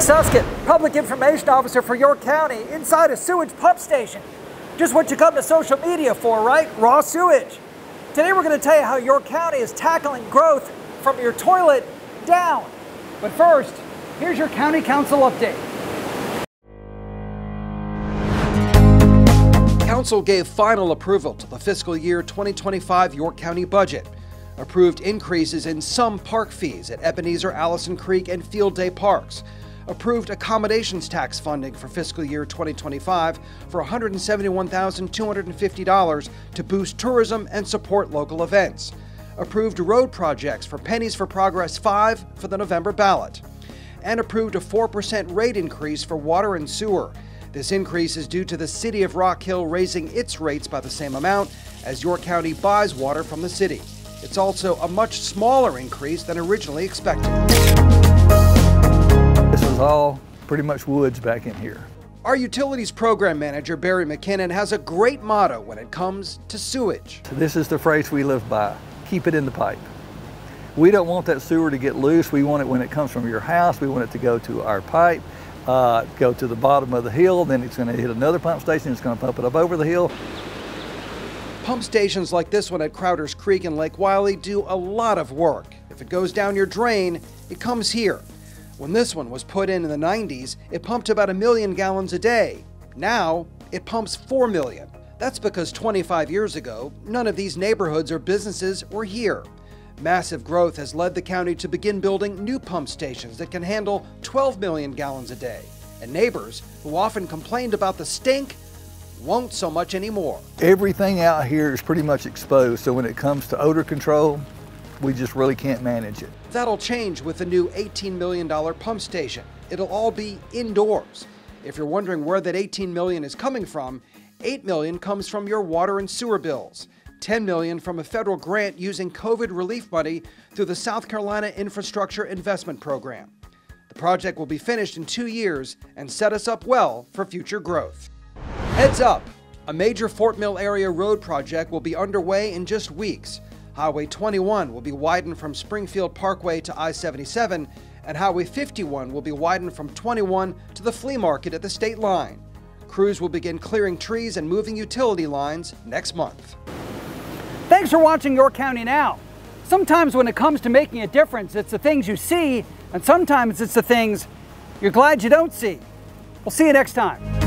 Suskind, Public Information Officer for York County, inside a sewage pump station. Just what you come to social media for, right? Raw sewage. Today we're going to tell you how York County is tackling growth from your toilet down. But first, here's your County Council update. Council gave final approval to the fiscal year 2025 York County budget. Approved increases in some park fees at Ebenezer, Allison Creek, and Field Day parks. Approved accommodations tax funding for fiscal year 2025 for $171,250 to boost tourism and support local events. Approved road projects for Pennies for Progress 5 for the November ballot. And approved a 4% rate increase for water and sewer this increase is due to the city of Rock Hill raising its rates by the same amount as York County buys water from the city. It's also a much smaller increase than originally expected. This all pretty much woods back in here. Our utilities program manager, Barry McKinnon, has a great motto when it comes to sewage. This is the phrase we live by keep it in the pipe. We don't want that sewer to get loose. We want it when it comes from your house, we want it to go to our pipe uh, go to the bottom of the hill, then it's going to hit another pump station, it's going to pump it up over the hill. Pump stations like this one at Crowder's Creek and Lake Wylie do a lot of work. If it goes down your drain, it comes here. When this one was put in in the 90s, it pumped about a million gallons a day. Now, it pumps 4 million. That's because 25 years ago, none of these neighborhoods or businesses were here. Massive growth has led the county to begin building new pump stations that can handle 12 million gallons a day. And neighbors, who often complained about the stink, won't so much anymore. Everything out here is pretty much exposed, so when it comes to odor control, we just really can't manage it. That'll change with the new $18 million pump station. It'll all be indoors. If you're wondering where that 18 million is coming from, 8 million comes from your water and sewer bills. 10 million from a federal grant using COVID relief money through the South Carolina Infrastructure Investment Program. The project will be finished in 2 years and set us up well for future growth. Heads up, a major Fort Mill area road project will be underway in just weeks. Highway 21 will be widened from Springfield Parkway to I-77 and Highway 51 will be widened from 21 to the flea market at the state line. Crews will begin clearing trees and moving utility lines next month. Thanks for watching York County Now. Sometimes when it comes to making a difference, it's the things you see, and sometimes it's the things you're glad you don't see. We'll see you next time.